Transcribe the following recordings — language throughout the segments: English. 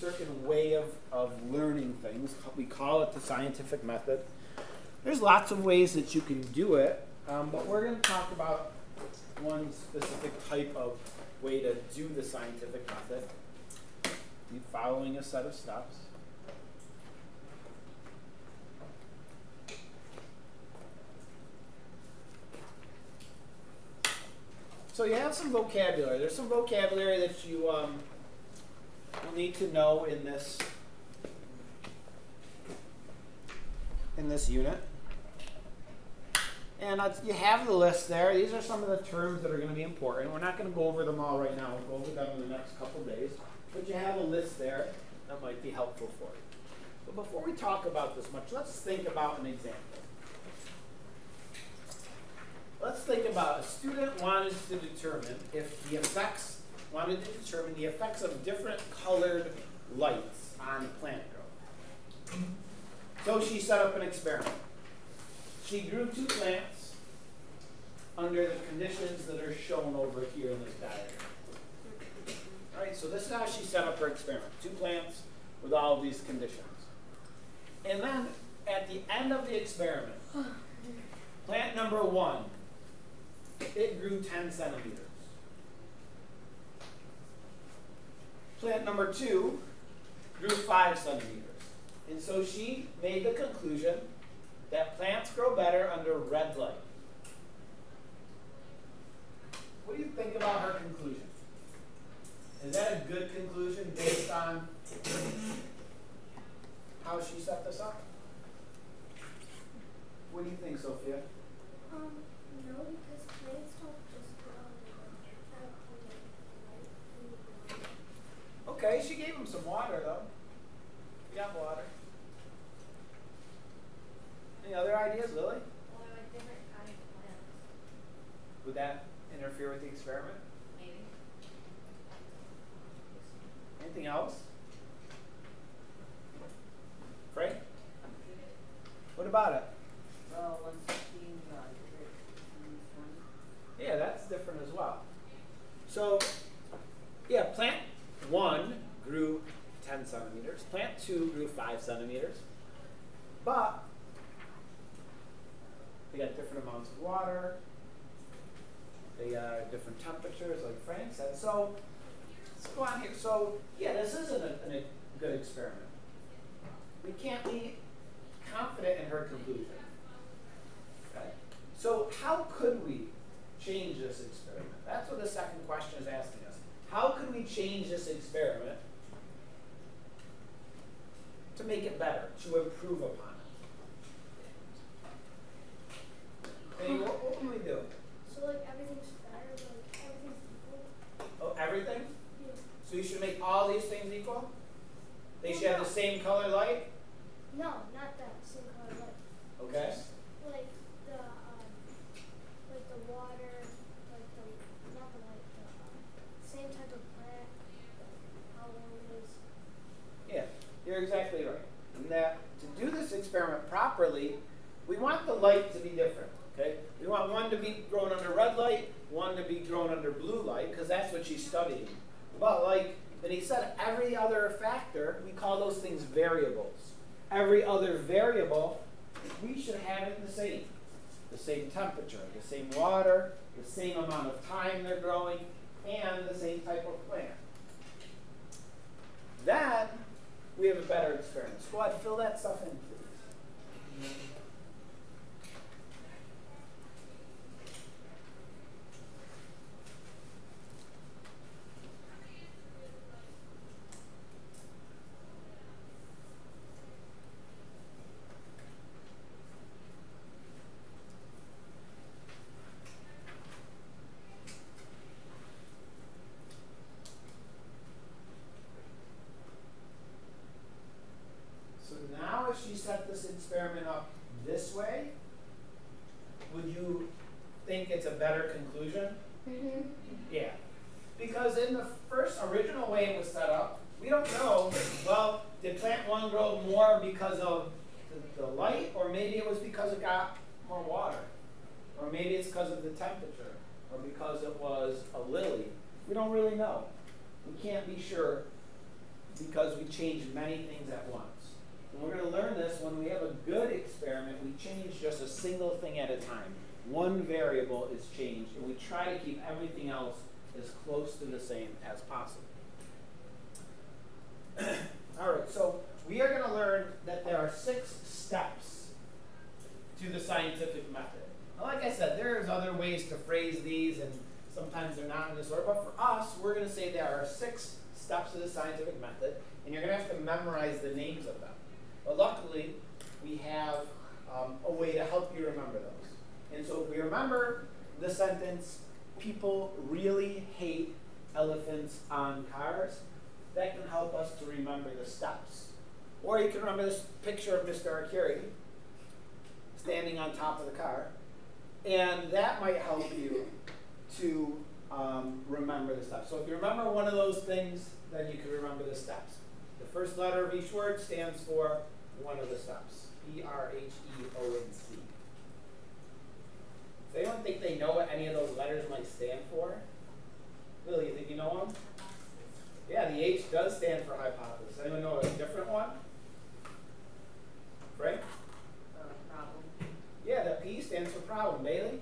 certain way of, of learning things. We call it the scientific method. There's lots of ways that you can do it, um, but we're going to talk about one specific type of way to do the scientific method. Following a set of steps. So you have some vocabulary. There's some vocabulary that you um, will need to know in this in this unit. And you have the list there. These are some of the terms that are going to be important. We're not going to go over them all right now. We'll go over them in the next couple days. But you have a list there that might be helpful for you. But before we talk about this much, let's think about an example. Let's think about a student wanted to determine if the effects, wanted to determine the effects of different colored lights on plant growth. So she set up an experiment. She grew two plants under the conditions that are shown over here in this diagram. All right, so this is how she set up her experiment. Two plants with all of these conditions. And then at the end of the experiment, plant number one it grew 10 centimeters. Plant number two grew 5 centimeters. And so she made the conclusion that plants grow better under red light. What do you think about her conclusion? Is that a good conclusion based on how she set this up? What do you think, Sophia? Um, no, because plants don't just grow Okay, she gave him some water though. We got water. Any other ideas, Lily? Well, they're like different kind of plants. Would that interfere with the experiment? Maybe. Anything else? Frank? What about it? Well, one sixteen, uh, different, one. Yeah, that's different as well. So, yeah, plant one grew 10 centimeters. Plant two grew 5 centimeters. But they got different amounts of water. They are different temperatures, like Frank said. So let's go on here. So yeah, this isn't a, a good experiment. We can't be confident in her conclusion. Okay. So how could we change this experiment? That's what the second question is asking us. How could we change this experiment to make it better, to improve upon it? Okay, what, what can we do? So like everything's better, like everything's equal. Oh, everything? Yeah. So you should make all these things equal? They should have the same color light? No, not that same color, like Okay. like the um, like the water, like the not the light, the um, same type of plant, how long it is. Yeah, you're exactly right. And that to do this experiment properly, we want the light to be different. Okay? We want one to be grown under red light, one to be grown under blue light, because that's what she's studying. But like then he said, every other factor, we call those things variables. Every other variable, we should have it the same. The same temperature, the same water, the same amount of time they're growing, and the same type of plant. Then we have a better experience. Go ahead, fill that stuff in, please. So now if she set this experiment up this way, would you think it's a better conclusion? Mm-hmm. Yeah. Because in the first original way it was set up, we don't know, well, did plant one grow more because of the, the light, or maybe it was because it got more water? Or maybe it's because of the temperature, or because it was a lily. We don't really know. We can't be sure because we change many things at once. And we're going to learn this when we have a good experiment, we change just a single thing at a time. One variable is changed, and we try to keep everything else as close to the same as possible. All right, so we are going to learn that there are six steps to the scientific method. Now, like I said, there's other ways to phrase these, and sometimes they're not in this order, but for us, we're going to say there are six steps to the scientific method, and you're going to have to memorize the names of them. But luckily, we have um, a way to help you remember those. And so if we remember the sentence, people really hate elephants on cars, that can help us to remember the steps. Or you can remember this picture of Mr. Arcuri standing on top of the car, and that might help you to um, remember the steps. So if you remember one of those things, then you can remember the steps. The first letter of each word stands for one of the steps. P R H E O N C. Does anyone think they know what any of those letters might stand for? Billy, you think you know them? Yeah, the H does stand for hypothesis. Anyone know a different one? Frank? Uh, problem. Yeah, the P stands for problem. Bailey?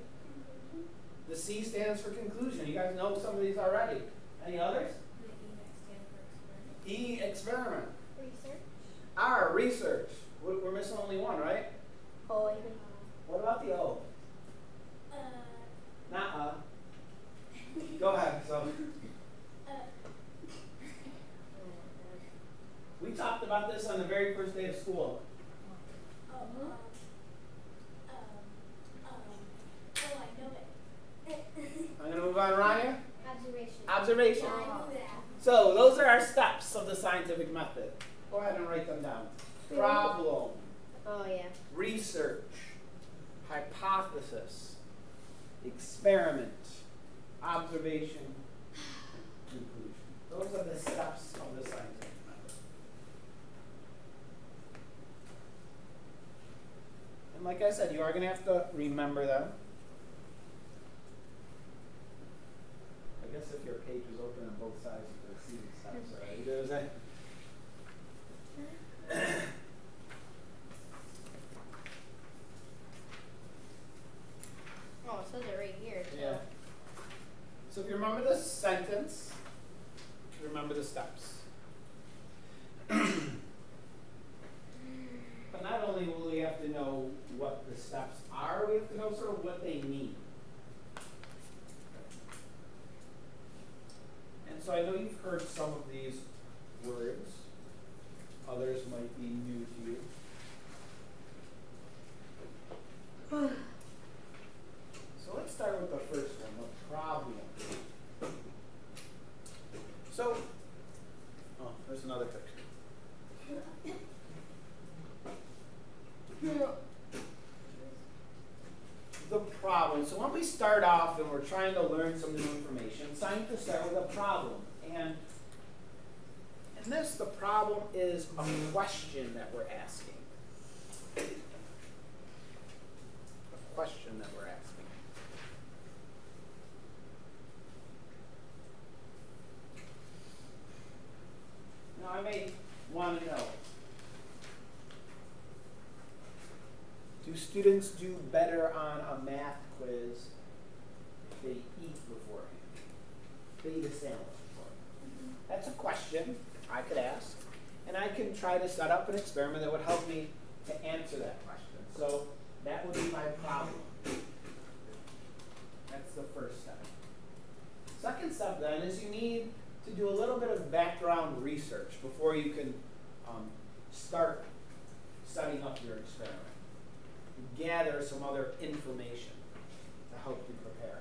The C stands for conclusion. You guys know some of these already. Any others? The E next stand for experiment. E, experiment. Research. R, research. We're we're missing only one, right? Oh, What about the O? uh, Not uh. Go ahead. So uh, we talked about this on the very first day of school. oh, um, um, um, oh, I know it. I'm gonna move on, Rania. Observation. Observation. Yeah, I knew that. So those are our steps of the scientific method. Go ahead and write them down. Problem, Oh, yeah. research, hypothesis, experiment, observation, conclusion. Those are the steps of the scientific method. And like I said, you are going to have to remember them. I guess if your page is open on both sides, you can see the steps already. There's a- Oh, it says it right here. too. Yeah. So if you remember the sentence, you remember the steps. but not only will we have to know what the steps are, we have to know sort of what they mean. So I know you've heard some of these words. Others might be new to you. So let's start with the first one, the problem. So, oh, there's another picture. The problem. So when we start off and we're trying to learn some new information, scientists start with a problem. And in this, the problem is a question that we're asking. A question that we're asking. Now, I may want to know do students do better on a math quiz if they eat beforehand? They eat a sandwich beforehand? That's a question I could ask, and I can try to set up an experiment that would help me to answer that question. So that would be my problem. That's the first step. Second step then is you need to do a little bit of background research before you can um, start setting up your experiment. Gather some other information to help you prepare.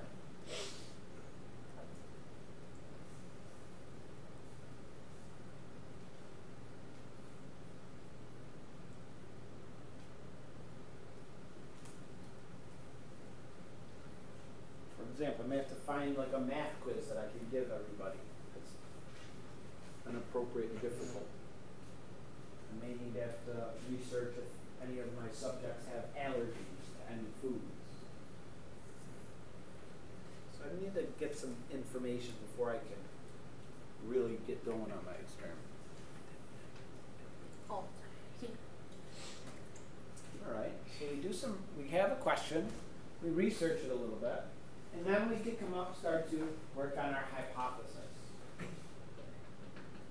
For example, I may have to find like a math quiz that I can give everybody appropriate and difficult. Maybe you'd have to research if any of my subjects have allergies to any foods. So I need to get some information before I can really get going on my experiment. Oh. All right. So we do some. We have a question. We research it a little bit, and then we can come up start to work on our hypothesis.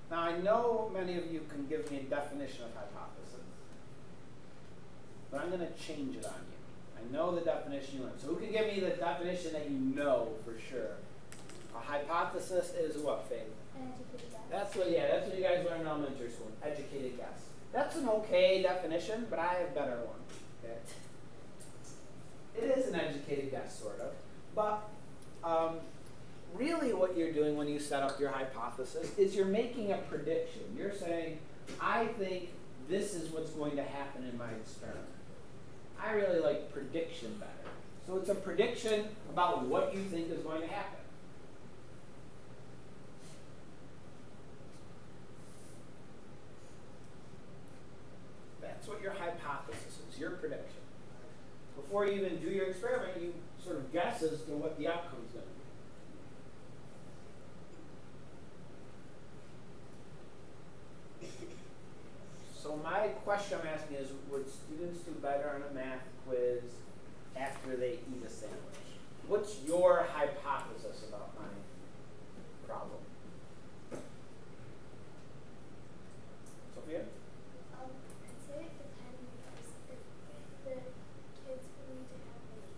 Now I know many of you can give me a definition of hypothesis, but I'm going to change it on you. I know the definition you learned. So who can give me the definition that you know for sure? A hypothesis is what, Faith? An educated guess. That's what, yeah, that's what you guys learned in elementary school. Educated guess. That's an okay definition, but I have a better one. Okay. It is an educated guess, sort of, but um, really, what you're doing when you set up your hypothesis is you're making a prediction. You're saying, I think this is what's going to happen in my experiment. I really like prediction better. So it's a prediction about what you think is going to happen. That's what your hypothesis is, your prediction. Before you even do your experiment, you sort of guess as to what the outcome is going to be. So my question I'm asking is, would students do better on a math quiz after they eat a sandwich? What's your hypothesis about my problem? Sophia? Um, I'd say it depends because if the kids need to have like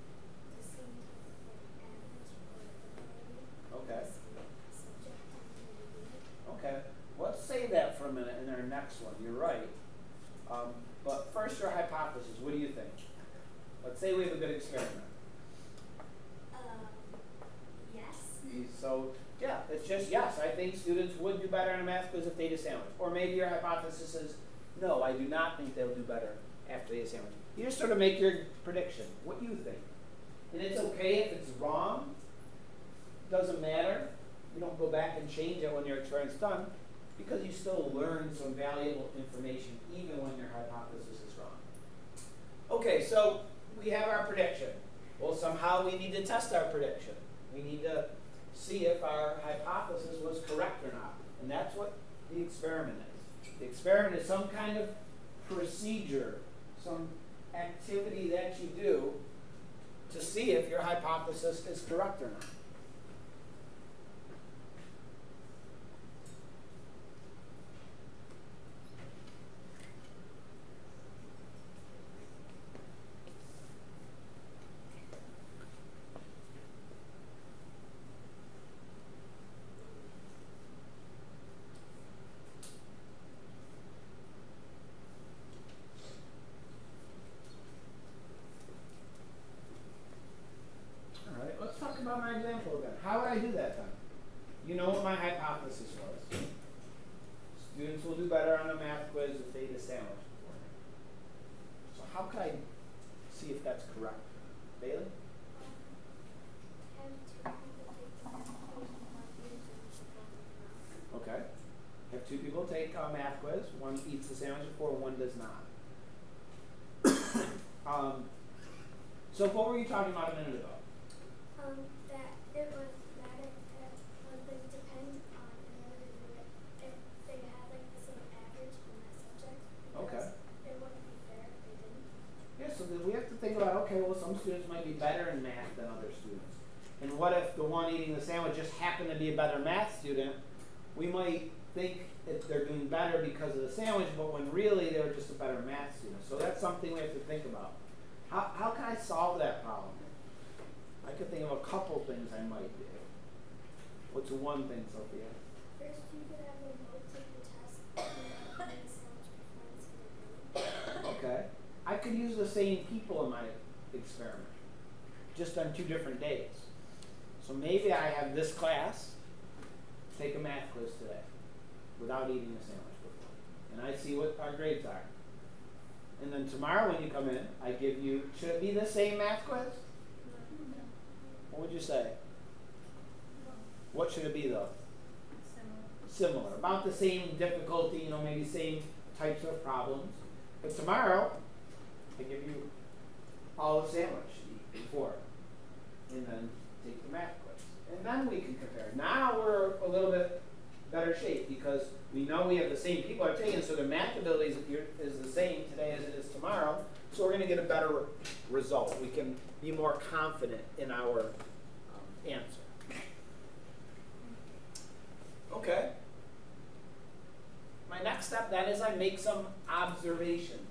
the same type of average or Okay. subject Okay, let's say that for a minute in our next one. You're right. Um, but first, your hypothesis. What do you think? Let's say we have a good experiment. Um, yes. So, yeah, it's just yes. I think students would do better on a math quiz if they eat a sandwich. Or maybe your hypothesis is no, I do not think they'll do better after they eat a sandwich. You just sort of make your prediction. What you think. And it's okay if it's wrong. Doesn't matter. You don't go back and change it when your experiment's done because you still learn some valuable information even when your hypothesis is wrong. Okay, so we have our prediction. Well, somehow we need to test our prediction. We need to see if our hypothesis was correct or not. And that's what the experiment is. The experiment is some kind of procedure, some activity that you do to see if your hypothesis is correct or not. All right, let's talk about my example again. How would I do that then? You know what my hypothesis was. Students will do better on a math quiz if they eat a sandwich before. So how could I see if that's correct? Bailey? Have two people take the math quiz and one uses one Okay. Have two people take a math quiz. One eats the sandwich one does not. um, so what were you talking about a minute ago? Um, that it matter that one thing depends on in order to do it if they had like the same average in that subject. Okay. It wouldn't be fair if they didn't. Yeah, so then we have to think about okay, well, some students might be better in math than other students. And what if the one eating the sandwich just happened to be a better math student? We might think that they're doing better because of the sandwich, but when really they were just a better math student. So that's something we have to think about. How, how can I solve that problem? I could think of a couple things I might do. What's one thing, Sophia? First, you could have both take the test and then eat the sandwich before it's gonna Okay. I could use the same people in my experiment, just on two different days. So maybe I have this class take a math quiz today without eating a sandwich before. And I see what our grades are. And then tomorrow when you come in, I give you, should it be the same math quiz? What would you say? What should it be though? Similar. about the same difficulty, you know, maybe same types of problems. But tomorrow, I give you all the sandwich before, and then take the math quiz, and then we can compare. Now we're a little bit better shape because we know we have the same people are taking, so their math abilities is the same today as it is tomorrow. So we're going to get a better result. We can be more confident in our um, answer. Okay. My next step then is I make some observations.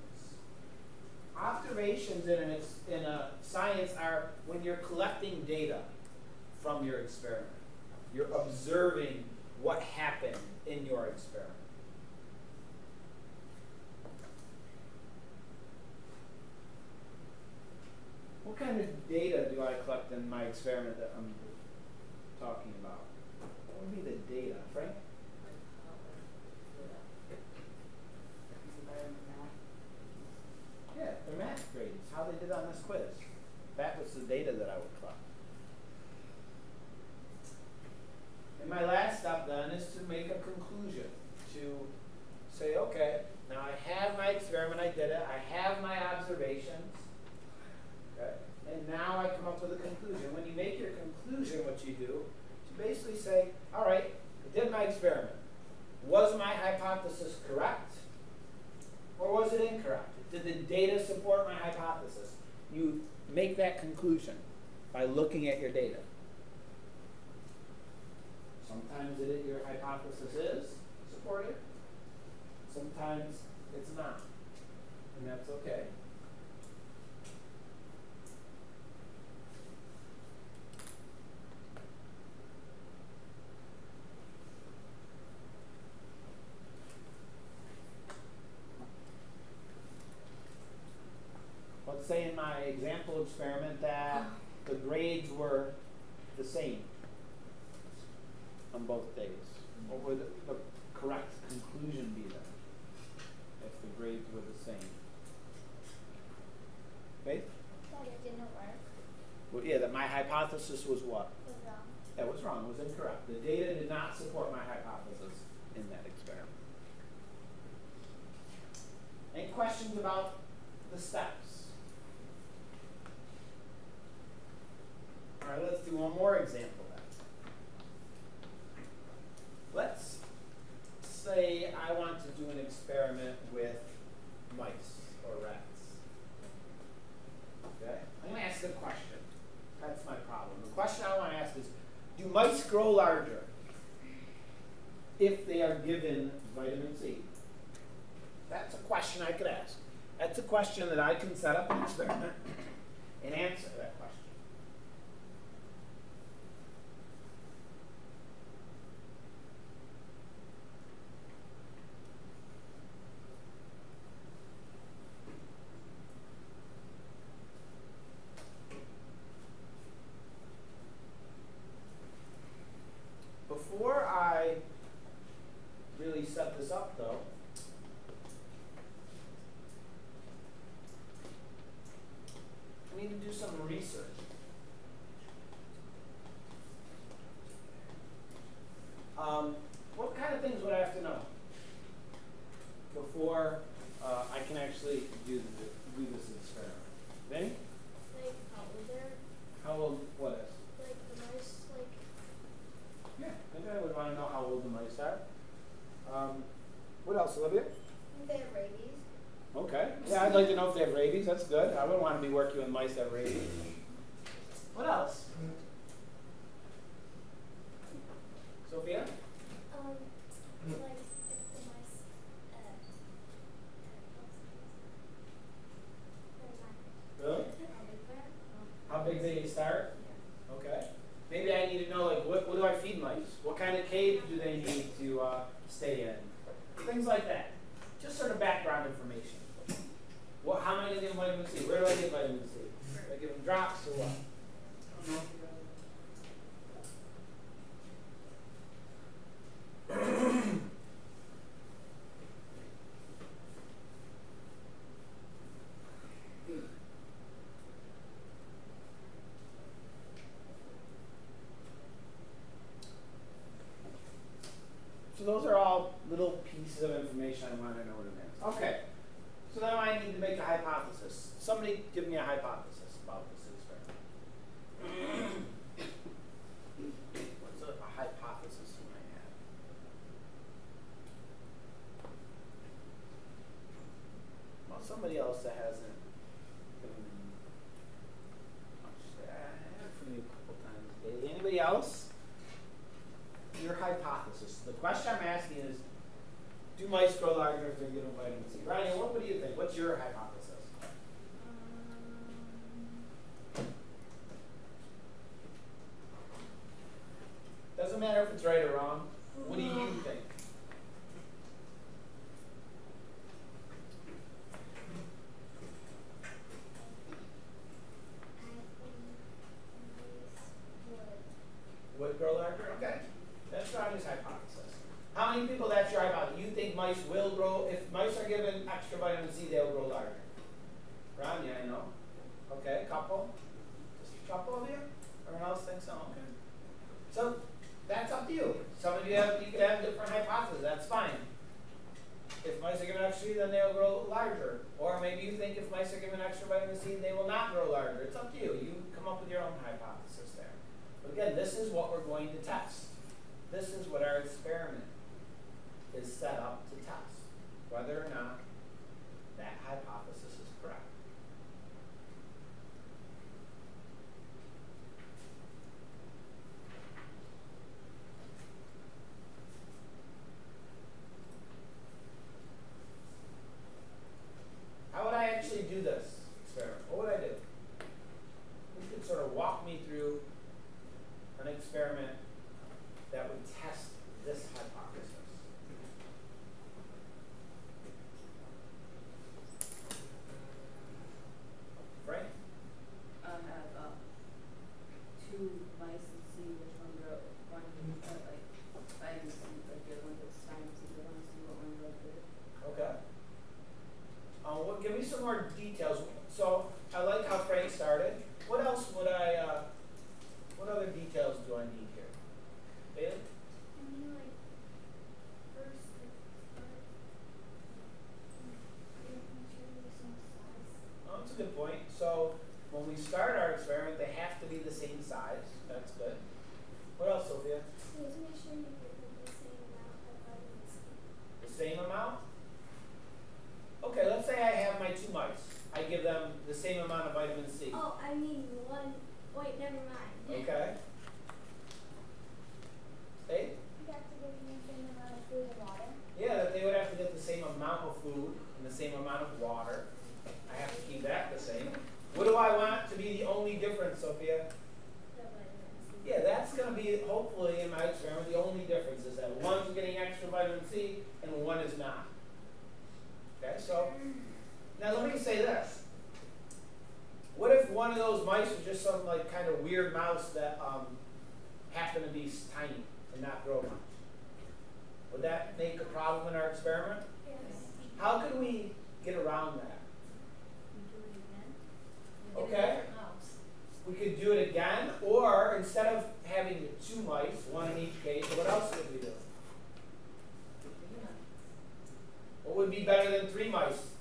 Observations in in a science are when you're collecting data from your experiment. You're observing what happened in your experiment. What kind of data do I collect in my experiment that I'm talking about? What would be the data, Frank? Yeah, their math grades, how they did on this quiz. That was the data that I would collect. And my last step then is to make a conclusion, to say, okay, now I have my experiment, I did it, I have my and now I come up with a conclusion. When you make your conclusion, what you do, you basically say, all right, I did my experiment. Was my hypothesis correct? Or was it incorrect? Did the data support my hypothesis? You make that conclusion by looking at your data. Sometimes it, your hypothesis is supported, sometimes it's not. And that's okay. Say in my example experiment that the grades were the same on both days. What would the correct conclusion be then if the grades were the same? Faith? That it didn't work. Well, yeah, that my hypothesis was what? Was wrong. That was wrong, It was incorrect. The data did not support my hypothesis in that experiment. Any questions about the steps? All right, let's do one more example. Let's say I want to do an experiment with mice or rats. Okay? I'm going to ask a question. That's my problem. The question I want to ask is Do mice grow larger if they are given vitamin C? That's a question I could ask. That's a question that I can set up an experiment and answer that question. Before I really set this up, though, I need to do some research. Um, what kind of things would I have to know before uh, I can actually do, the, do this experiment? Vinny? Like how old they're How old? What is? like the mice like Yeah, maybe I would want to know how old the mice are. Um, what else, Olivia? if they have rabies. Okay. Yeah, I'd like to know if they have rabies. That's be working with mice that have rabies. What else? Sophia? Um like if the mice uh Really? how big they're? How big they start? Okay. Maybe I need to know, like, what, what do I feed mice? What kind of cage do they need to uh, stay in? Things like that. Just sort of background information. What, how am I going to give them vitamin C? Where do I get vitamin C? Do I give them drops or what? So those are all little pieces of information I want to know in advance. Okay. So now I need to make a hypothesis. Somebody give me a hypothesis about this experiment. What's a, a hypothesis you might have? Well, somebody else that hasn't I heard from you a couple times, Bailey. Anybody else? Your hypothesis. The question I'm asking is, do mice grow larger if they're given vitamin C? Ryan, what, do you think? What's your hypothesis? Um, Doesn't matter if it's right or wrong. What do you think? I think mice would. Would grow larger? Okay. That's Ronnie's hypothesis. How many people that's your hypothesis? You think mice will grow, if mice are given extra vitamin C, they'll grow larger? Ron, yeah, I know. Okay, couple? Just a couple of you? Everyone else thinks so? Okay. So, that's up to you. Some of you have, you could have different hypotheses, that's fine. If mice are given extra, then they'll grow larger. Or maybe you think if mice are given extra vitamin C, they will not grow larger. It's up to you. You come up with your own hypothesis there. But again, this is what we're going to test. This is what our experiment is set up to test. Whether or not that hypothesis is correct. How would I actually do this experiment? What would I do? Who could sort of walk me through an experiment that would test this hypothesis? Frank? Um, have, um, two mice and see which one grow, one, uh, like, vitamin C, like, the one that's vitamin C, the one see what one grows good. Okay. Uh, what, give me some more details. So I like how Frank started. What else would I? Uh, what other details do I need here? Bailey? I mean, like, first, like, start. Making sure they're the same size. Oh, that's a good point. So when we start our experiment, they have to be the same size. That's good. What else, Sophia? So just make sure you give them the same amount of vitamin C. The same amount? Okay, let's say I have my two mice. I give them the same amount of vitamin C. Oh, I mean one. Wait, never mind. Okay. Hey? You have to give them the same amount of food and water. Yeah, that they would have to get the same amount of food and the same amount of water. I have to keep that the same. What do I want to be the only difference, Sophia? The vitamin C. Yeah, that's going to be, hopefully, in my experiment, the only difference is that one's getting extra vitamin C and one is not. Okay, so mm. now let me say this. One of those mice was just some like kind of weird mouse that um, happened to be tiny and not grow much? Would that make a problem in our experiment? Yes. How can we get around that? You do it again? Okay. We could do it again, or instead of having two mice, one in each cage, what else could we do? What would be better than three mice?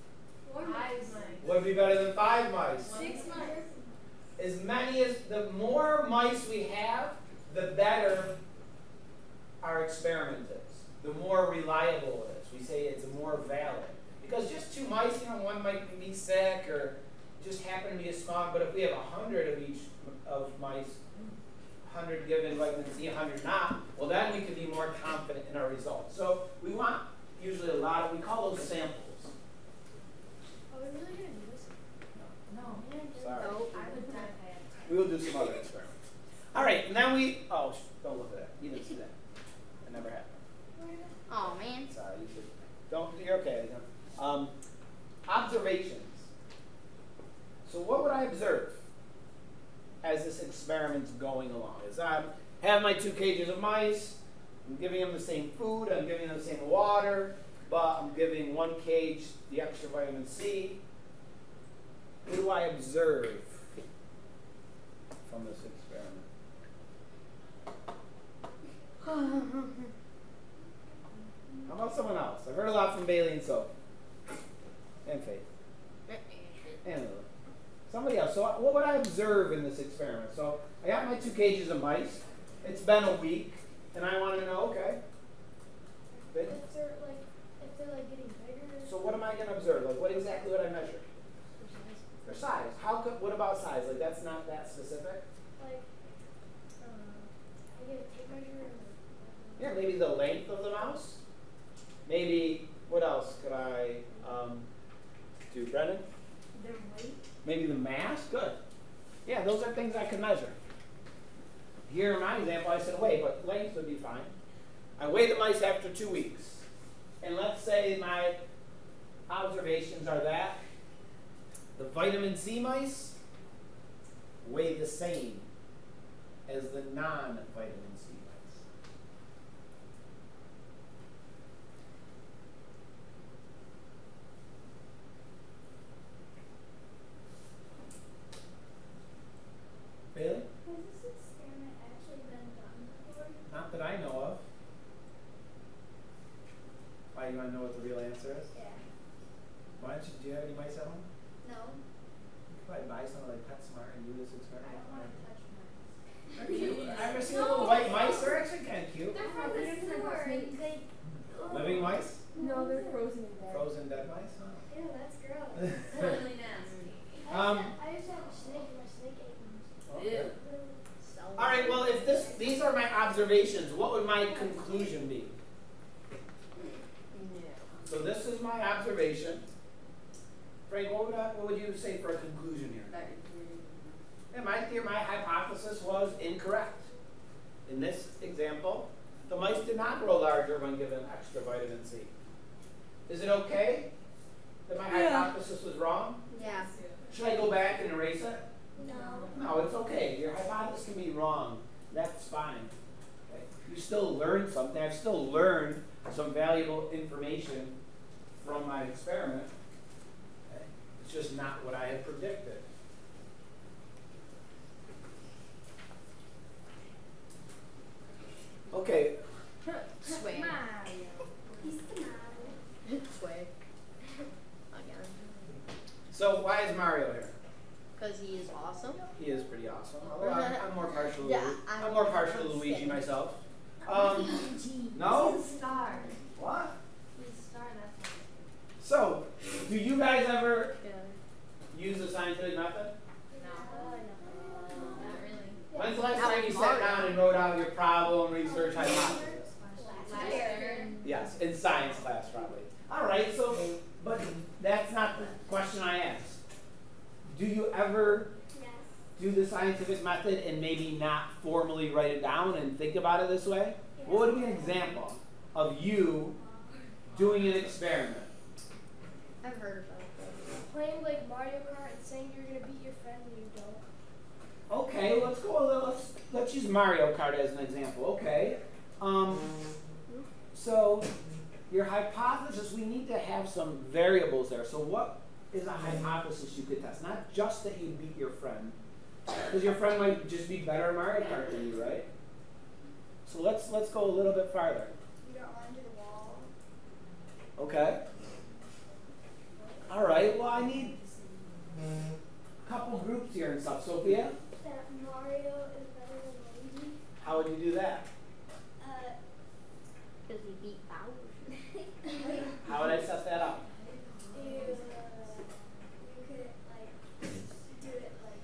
Would be better than five mice? Six mice. As many as, the more mice we have, the better our experiment is. The more reliable it is. We say it's more valid. Because just two mice, you know, one might be sick or just happen to be a small, but if we have a hundred of each of mice, hundred given vitamin C, hundred not, well then we can be more confident in our results. So we want usually a lot of, we call those samples. Are we really gonna do this? No. We're gonna do Sorry. it. I would not have. We will do some other experiments. All right, now we, oh, don't look at that. You didn't see that. It never happened. Oh man. Sorry, you should, don't, you're okay. Um, observations. So what would I observe as this experiment's going along? As I have my two cages of mice, I'm giving them the same food, I'm giving them the same water, but I'm giving one cage the extra vitamin C. What do I observe from this experiment? How about someone else? I've heard a lot from Bailey and Sophie. And Faith. And Lily. Somebody else. So what would I observe in this experiment? So I got my two cages of mice. It's been a week, and I want to know, okay. Big? So what am I going to observe? Like what exactly would I measure? Their size. How? Could, what about size? Like that's not that specific. Like, uh, I get a tape measure. Yeah, maybe the length of the mouse. Maybe what else could I um, do, Brennan? Their weight? Maybe the mass. Good. Yeah, those are things I can measure. Here in my example, I said weight, but length would be fine. I weigh the mice after two weeks, and let's say my observations are that the vitamin C mice weigh the same as the non-vitamin C mice. Bailey? Has this experiment actually been done before? Not that I know of. Why, you wanna know what the real answer is? Yeah. Why don't you, do you have any mice at home? No. You could Probably buy some of like PetSmart and do this I experiment. don't wanna touch mine. They're cute. I've ever seen a little white mice, they're actually kinda cute. They're from the sewer. They. oh. Living mice? No, they're frozen in there. Frozen dead mice? Oh. Ew, that's gross. Totally nasty. I Um, used to- I used to have a snake and my snake ate me. Okay. Ew. Alright, well, if this, these are my observations, what would my conclusion be? So this is my observation. Frank, what would I, what would you say for a conclusion here? That is really- And my theory, my hypothesis was incorrect. In this example, the mice did not grow larger when given extra vitamin C. Is it okay that my Yeah. hypothesis was wrong? Yeah. Should I go back and erase it? No. No, it's okay. Your hypothesis can be wrong. That's fine. Okay? You still learned something. I've still learned some valuable information from my experiment. Okay? It's just not what I had predicted. Okay, Sway. He's the man. Sway. Again. so why is Mario here? Because he is awesome. He is pretty awesome. Although I'm, I'm more partial. To Yeah, Lu- I I'm more don't partial to Luigi myself. Um, no. He's a star. What? He's a star, that's why. So, do you guys ever Yeah. use the scientific method? No. Not really. When's the last time you sat down and wrote out your problem, research, hypothesis? Last year. Yes, in science class probably. All right, so, but that's not the question I asked. Do you ever Yes. do the scientific method and maybe not formally write it down and think about it this way? What would be an example of you doing an experiment? I've heard about that. Playing like Mario Kart and saying you're gonna beat your friend when you don't. Okay, let's go. a little- Let's let's use Mario Kart as an example. Okay. Um. So, your hypothesis. We need to have some variables there. So, what is a hypothesis you could test? Not just that you beat your friend, because your friend might just be better at Mario Kart than you, right? So let's let's go a little bit farther. You're onto the wall. Okay. All right. Well, I need couple groups here and stuff. Sophia, That Mario is better than Luigi. how would you do that? Uh, Because he beat Bowser. How would I set that up? you, uh, you could like do it like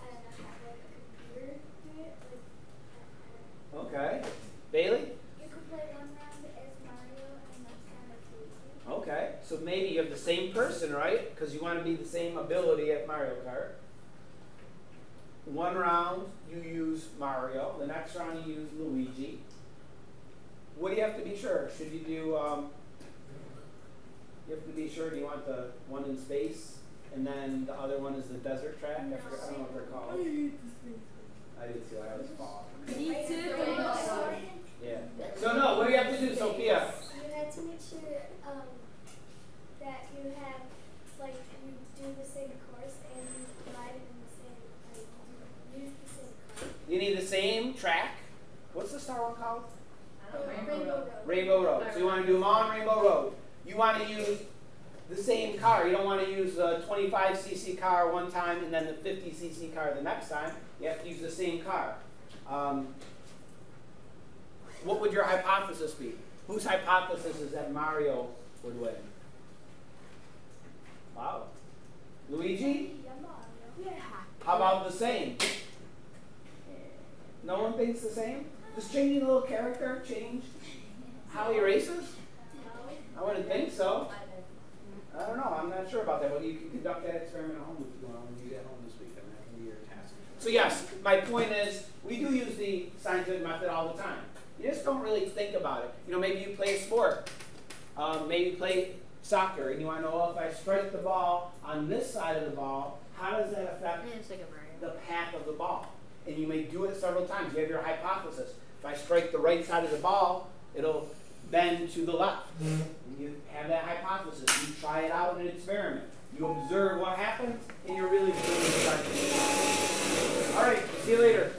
I don't know have like a computer do it like I, I don't Okay. Bailey? You could play one round as Mario and next round as Luigi. Okay. So maybe you have the same person, right? Because you want to be the same ability at Mario Kart. One round you use Mario. The next round you use Luigi. What do you have to be sure? Should you do? Um, you have to be sure. Do you want the one in space, and then the other one is the desert track? I, forget, I don't know what they're called. I did too. I always fall. Me too. Yeah. So no. What do you have to do, Sophia? You have to make sure um, that you have like you do the same course and you ride it in the same like you use the same car. You need the same track. What's the star one called? I. Rainbow Road. Rainbow Road. So you want to do them all on Rainbow Road. You want to use the same car. You don't want to use the 25cc car one time and then the 50cc car the next time. You have to use the same car. Um, what would your hypothesis be? Whose hypothesis is that Mario would win? Wow. Luigi? Yeah, one thinks the same? Does changing a little character change how he races? I wouldn't think so. I don't know. I'm not sure about that, but you can conduct that experiment at home if you want when you get home this weekend. That can be your task. So yes, my point is we do use the scientific method all the time. You just don't really think about it. You know, maybe you play a sport. Um, maybe you play soccer, and you want to know well, if I strike the ball on this side of the ball, how does that affect the path of the ball. And you may do it several times. You have your hypothesis. If I strike the right side of the ball, it'll bend to the left. And you have that hypothesis. You try it out in an experiment. You observe what happens, and you're really at starting. All right, see you later.